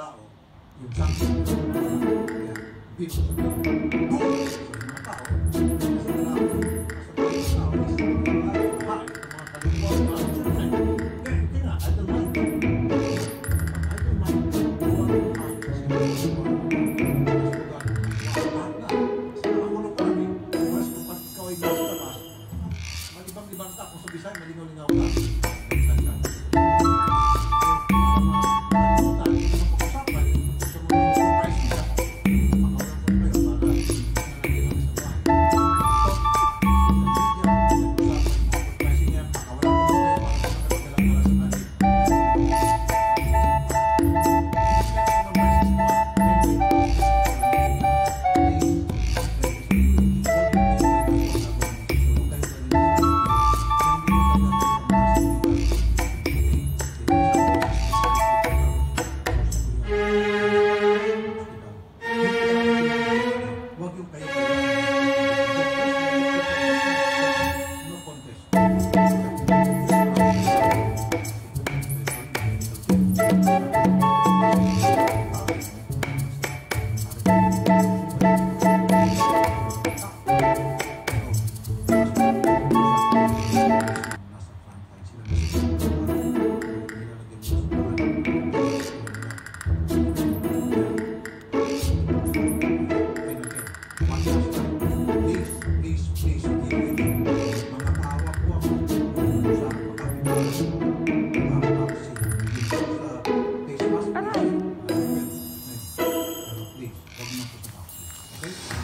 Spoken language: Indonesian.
tao, yung sakto, yan, people. Thank you. Thank you.